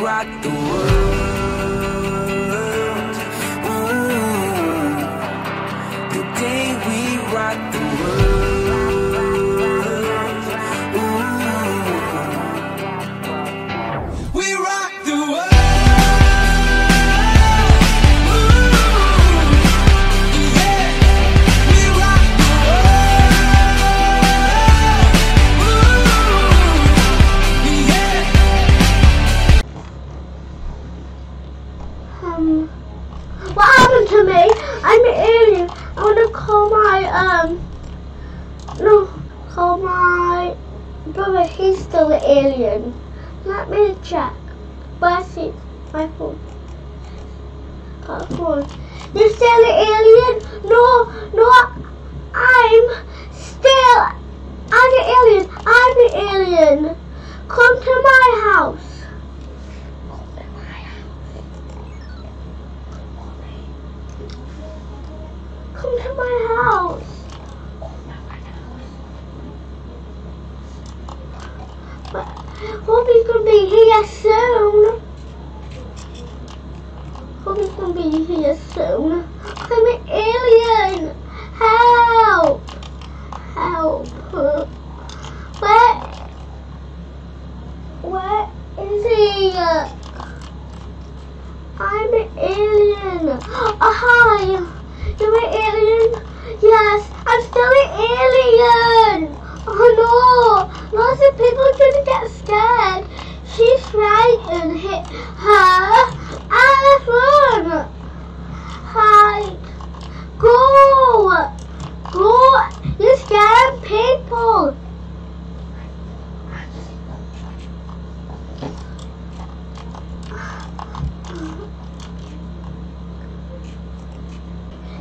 rock the world. Still an alien? No, no, I'm still, I'm an alien. I'm an alien. Come to my house. Come to my house. Come to my house. But hope he's gonna be here soon. Hope he's gonna be here soon. I'm an alien. Help! Help! Where? Where is he? I'm an alien. Oh, hi. You're an alien? Yes, I'm still an alien. Oh no, lots of people are get scared. Frightened. Hit her. Let's run. Hi. Go. Go. You're scaring people.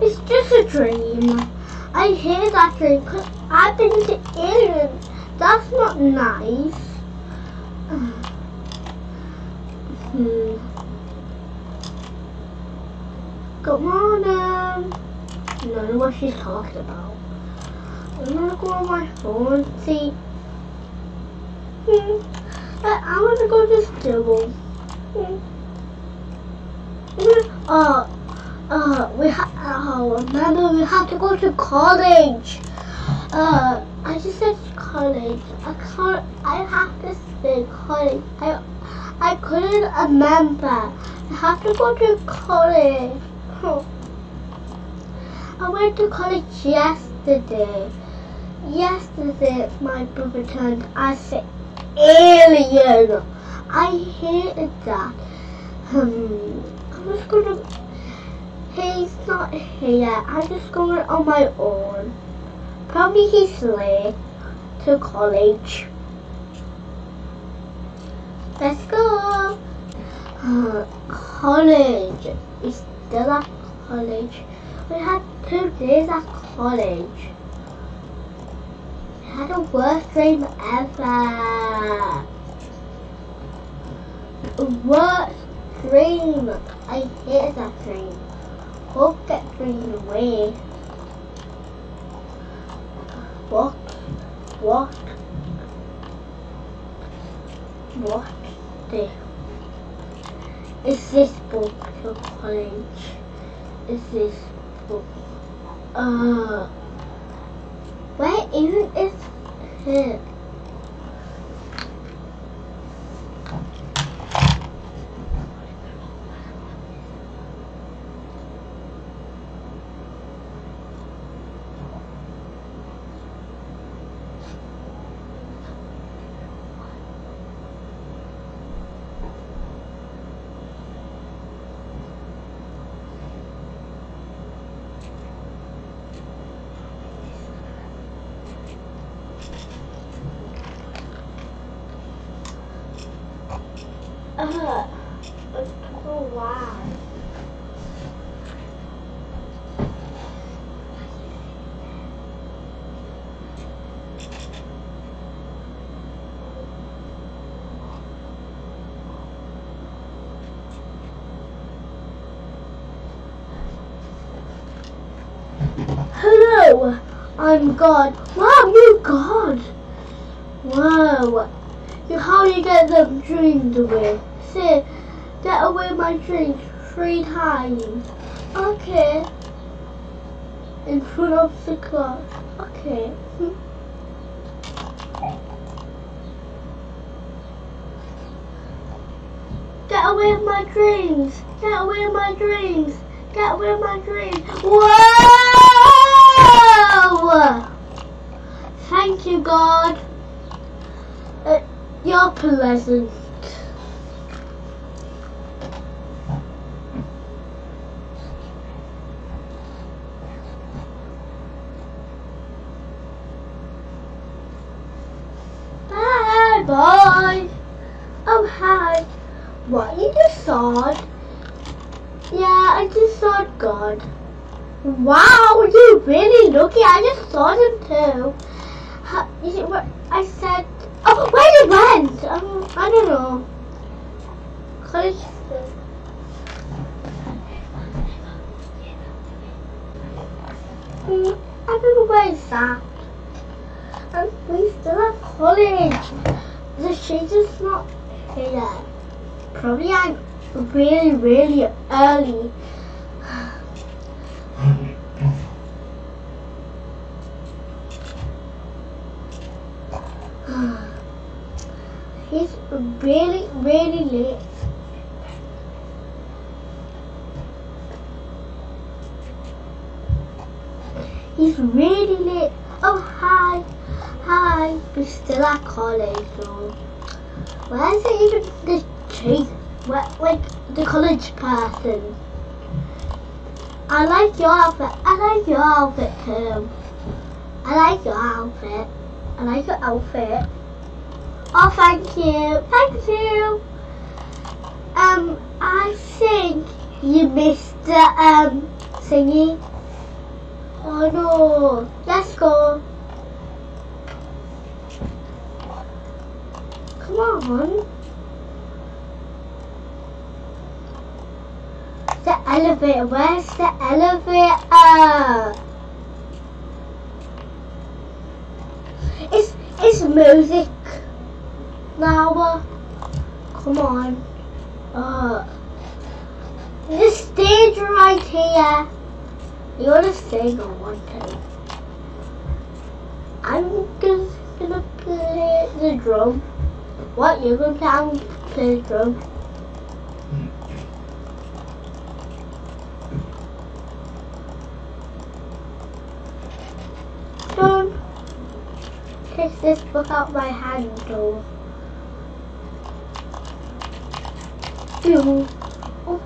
It's just a dream. I hear that because I've been to aliens. That's not nice. Hmm. Good morning. Don't know what she's talking about. I'm gonna go on my phone and see. Hmm. I, I wanna go to school. Hmm. Hmm. Uh, uh, we ha- oh, remember we have to go to college. Uh, I just said college. I can't, I have to say college. I, I couldn't remember. I have to go to college. I went to college yesterday. Yesterday, my brother turned as an alien. I hated that. Hmm. I'm just gonna He's not here. I'm just going on my own. Probably he's late to college. Let's go. Uh, college. He's still at college. We had two days at college. We had the worst dream ever. Worst dream. I hate that dream. Hope get dream away. What? What? What the? Is this book to college? Is this book? Uh, where isn't it Uh, oh wow. Hello, I'm God. Wow, you're God. You- How do you get them dreams away? Get away my drink three times. Okay. In front of the class. Okay. Get away with my dreams! Get away with my dreams! Get away with my dreams! Whoa! Thank you, God. Uh, you're pleasant. Wow, you're really lucky. I just saw him too. Ha- you see what I said? Oh, where you went? Um, I don't know. College. Hmm, I don't know where it's at. And we still at college. The shade is not here. Probably I'm really, really early. Really, really late. He's really late. Oh, hi. Hi. We're still at college, though. Where's even the? Where, like, the college person? I like your outfit. I like your outfit, too. I like your outfit. I like your outfit. Oh, thank you. Thank you. Um, I think you missed the um singing. Oh no. Let's go. Come on. The elevator. Where's the elevator? It's it's music now. Come on. Uh, the stage right here. You wanna sing or one time? I'm just gonna play the drum. What? You're gonna play, play the drum? Don't take this book out my hand, though. Ew. Oh.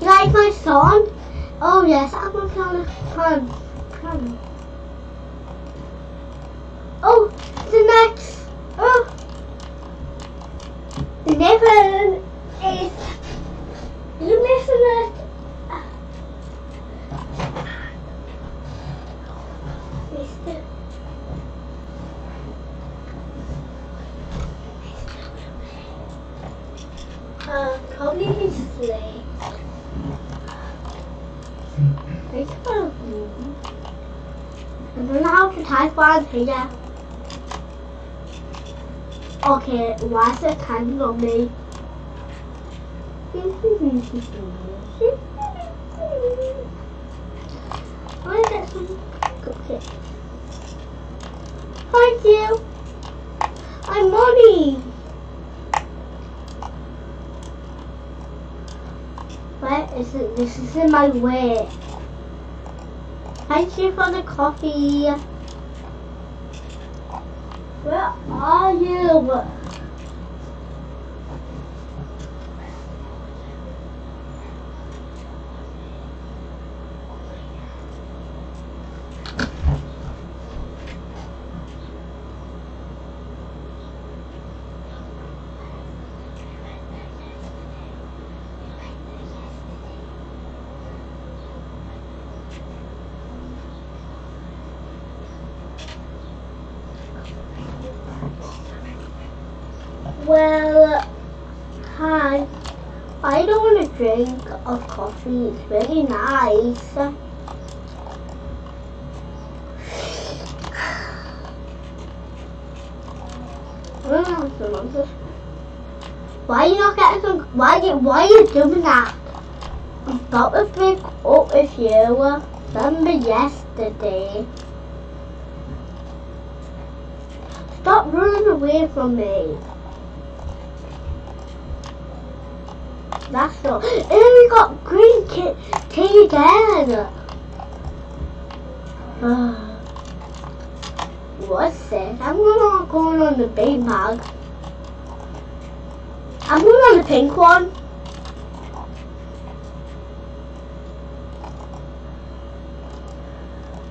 You like my song? Oh yes, I'm gonna piano. piano. piano. Oh, the next. Oh, the next one is. You listen it. Mister. Uh, probably his sleigh. It's kind of I don't know how to one. Okay, is it typing on me? I want to get some cupcakes. Thank you. I'm money. Where is it? This is in my way. Thank you for the coffee. Where are you? Hi. I don't want to drink of coffee. It's really nice. Why are you not getting some? Why you? Why are you doing that? I'm about to break up with you. Remember yesterday? Stop running away from me. That's not. And we got green kit tea again. What's this? I'm not going on the big bag. I'm going on the pink one.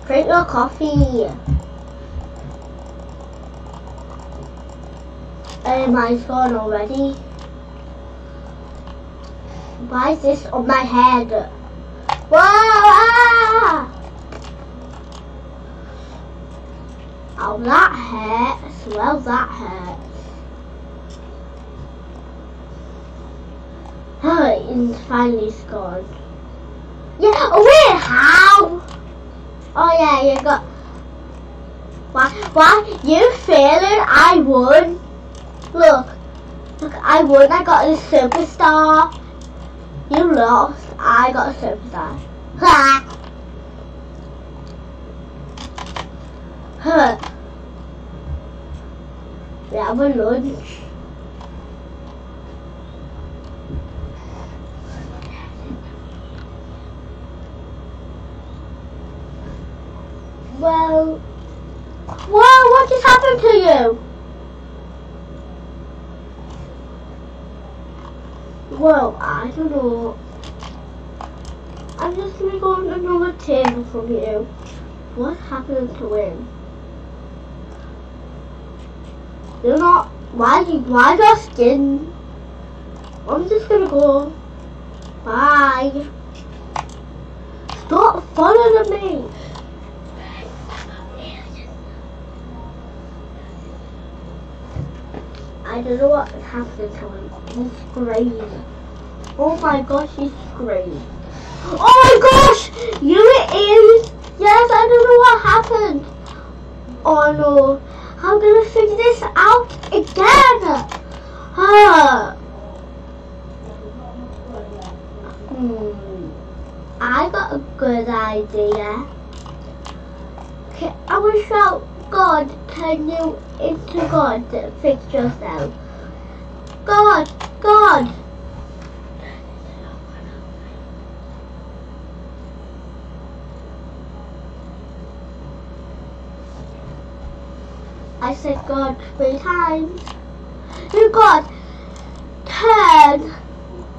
Drink your coffee. Uh, mine's gone already. Why is this on my head? Whoa! Ah! Oh, that hurts. Well, that hurts. Oh, it's finally gone. Yeah. Oh wait, how? Oh yeah, you got. Why? Why? You failing? I won. Look, look, I won. I got a superstar. You lost. I got a superstar. Ha! Huh. We have a lunch. Well, whoa, what just happened to you? Well, I don't know. I'm just gonna go on another table from you. What happened to him? You're not. Why? you- Why your skin? I'm just gonna go. Bye. Stop following me. I don't know what happened to him. He's green. Oh my gosh, he's green. Oh my gosh! You in? Yes, I don't know what happened. Oh no. I'm gonna figure this out again. Ah. Hmm. I got a good idea. Okay, I will shout God, turn you into God to fix yourself. God, God. I said God three times. You God, turn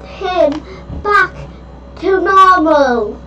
him back to normal.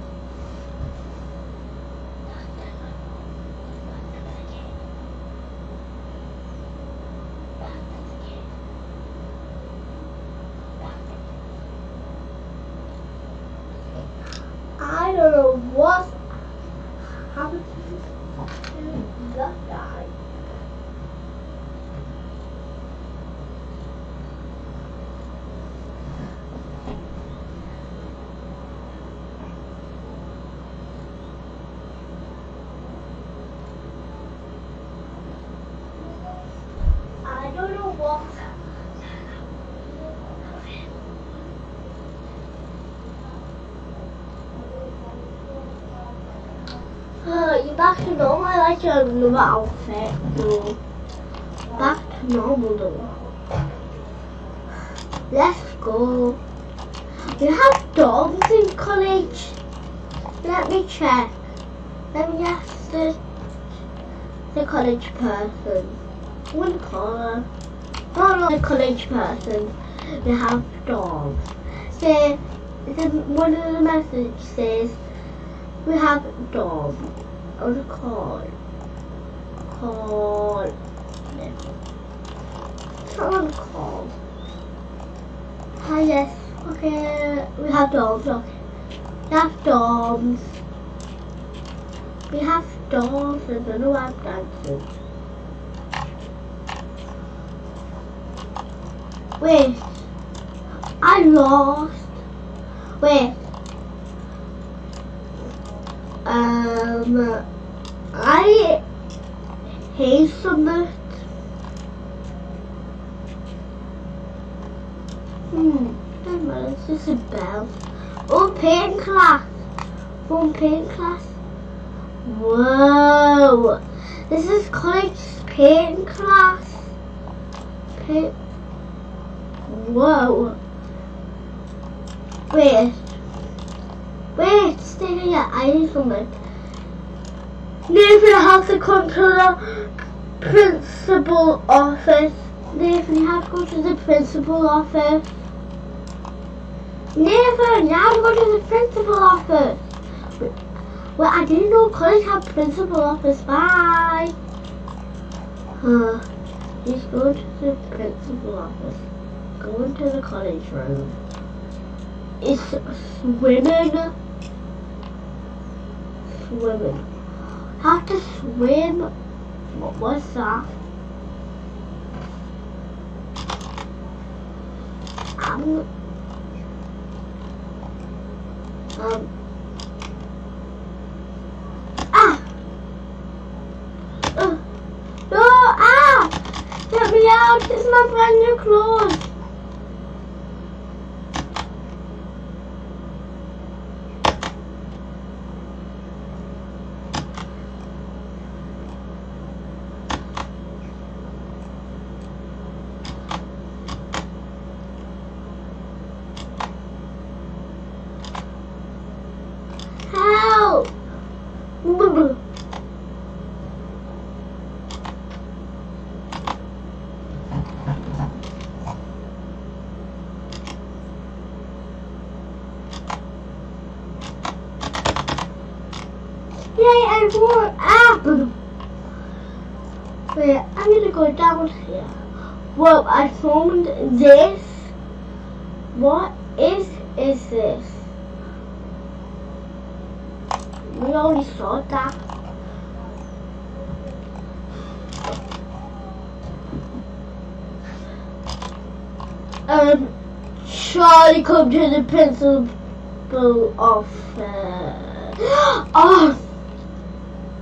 You're back to normal. I like your new outfit. No. Back to normal though. Let's go. You have dogs in college? Let me check. Let me ask the, the college person. One caller. Oh no, the college person. We have dogs. Say, the, one of the messages says, we have dogs. On the call. Call. Someone call. Hi, yes. Okay, we have dogs. Okay. We have dogs. We have dogs. I don't know why I'm dancing. Wait. I lost. Wait. Um, I hazelnut. Hmm, don't know, it's just a bell. Oh, paint class. From paint class. Whoa. This is college paint class. Paint. Whoa. Wait. Wait, I need something. Nathan has to come to the principal office. Nathan, have to go to the principal office. Nathan, to go to the principal office. Well, I didn't know college had principal office. Bye. Huh. He's going to the principal office. Going to the college room. It's swimming. Swimming. Have to swim. What was that? I'm. Um. Ah! Uh, no! Ah! Get me out! It's my brand new clothes! Help! Yay, I won apple! Wait, I'm gonna go down here. Whoa, I found this. What is is this? We already saw that. Um, Charlie, come to the principal office. Oh,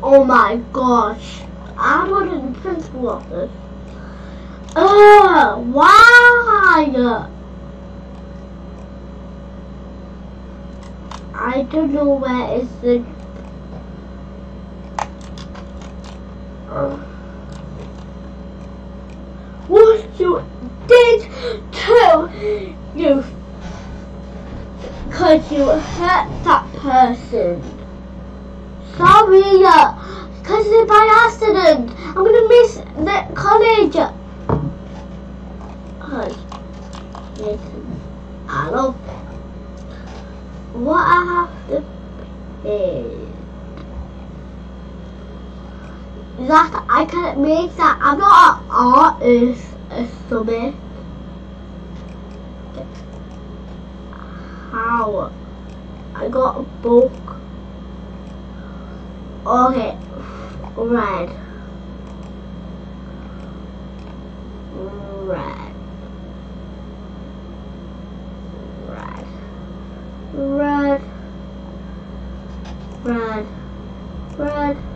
oh my gosh! I'm going to the principal office. Uh, why? I don't know where is the. Uh, what you did to you? Cause you hurt that person. Sorry, cause it's by accident. I'm gonna miss the college. Cause listen, I love what I have to pay. That Make that. I'm not an artist something. How? I got a book. Okay, red. Red. Red. Red. Red. Red.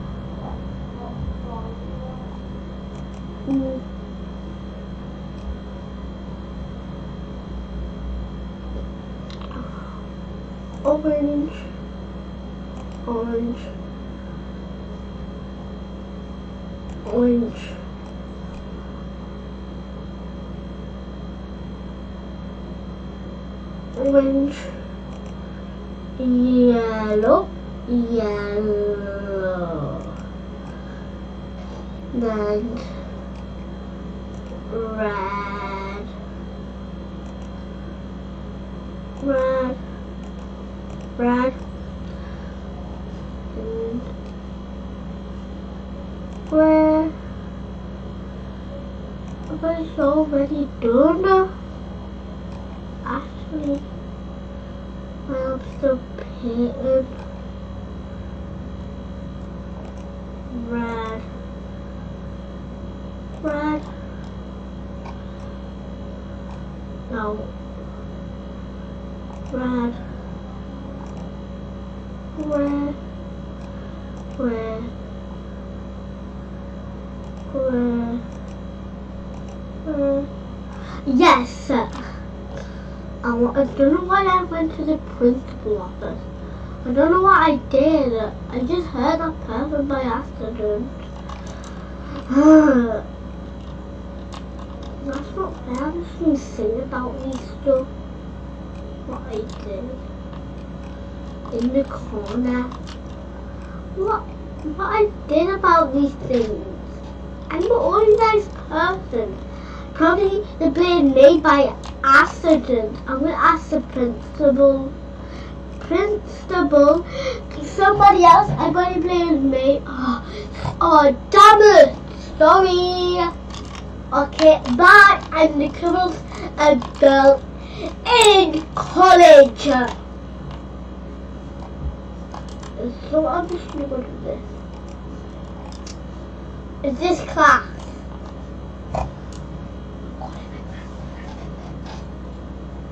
Orange. Orange. Orange. Orange. Yellow. Yellow. Then red. Red. Red. And where was already done. Actually, I'm still painting red. Red. No. Red. Red. Red. Red. Red. Yes, sir. I, wa- I don't know why I went to the principal office. I don't know what I did. I just heard that person by accident. That's not fair. I'm just gonna sing about these stuff. What I did. In the corner. What what I did about these things. I'm an organized person. Probably they're being made by accident. I'm gonna ask the principal. Principal, somebody else. I'm gonna blame me. Oh, oh damn it! Sorry. Okay, bye. I'm uh, girl in college. So I'm just gonna go to this. Is this class?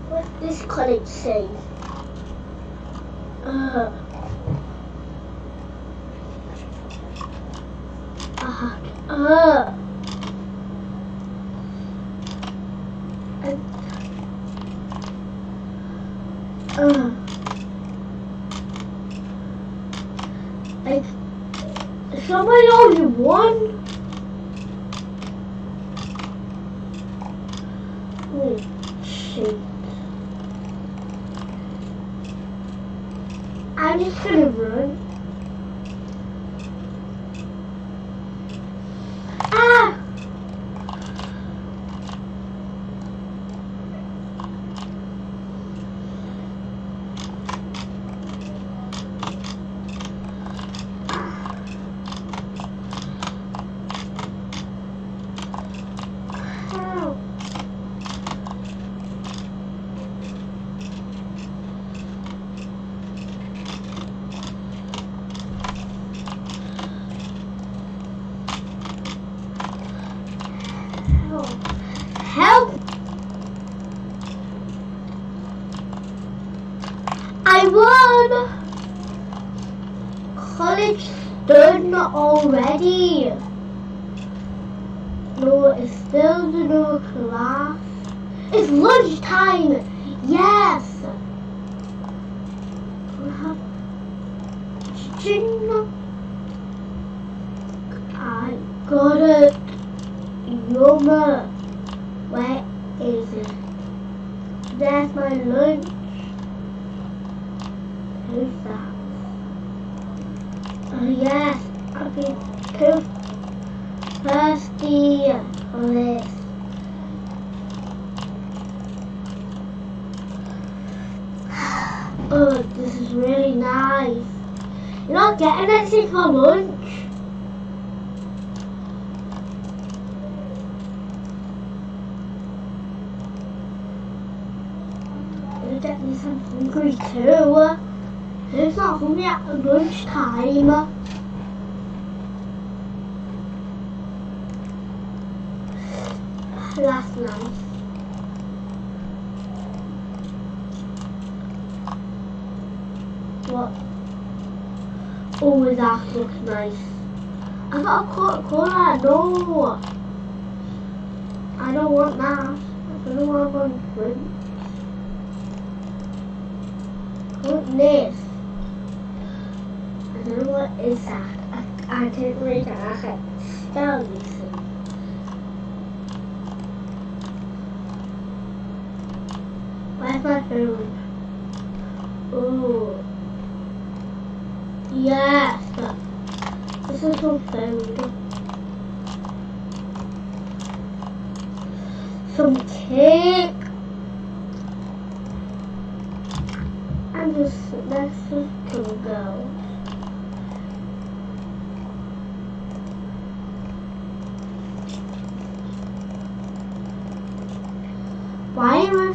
What this college say? Uh, uh, uh. Uh, like, somebody only won? Oh, shit. I'm just gonna run. Ah! Help. Help. Help. I won. College done already. No, it's still the no class. It's lunchtime. Yes. We have Ching. I got it. Yuma. Where is it? There's my lunch. Who's that? Oh yes, I've been too thirsty this. Oh, this is really nice. You're not getting anything for lunch? You're getting some hungry too. It's not hungry at lunchtime. That's nice. What? Oh, that looks nice. I got a Coca-Cola. No. I don't want that. I don't want one drink. This? I don't know what is that. I, I didn't read that. I can spell these things. Where's my food? Ooh. Yes. This is some food. Some cake. And just next to two girls.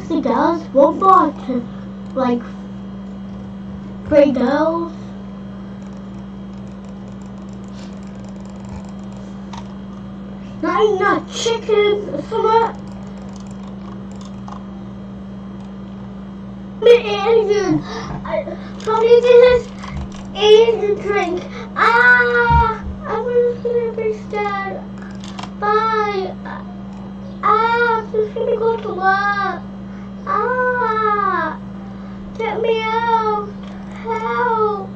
Girls one bar to like girls? Not chicken, somewhat. the alien. I, probably this is alien drink. Ah, I'm gonna be scared. Bye. Ah, I'm just gonna go to work. Ah, get me out. Help.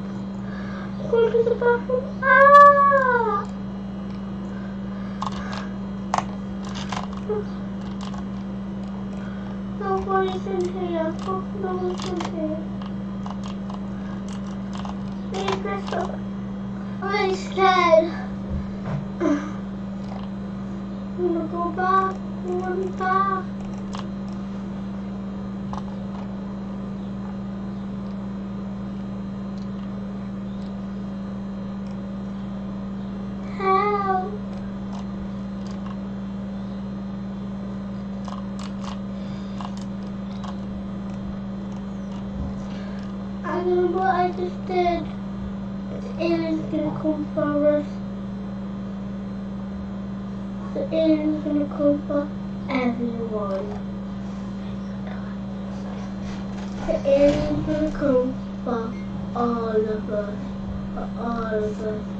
Go to the bathroom. Ah. Nobody's in here. No one's in here. Please, let's. I'm scared. I'm gonna go back. I'm going back. Help. I don't know what I The alien's gonna come for us. The alien's gonna come for everyone. The alien's gonna come for all of us. For all of us.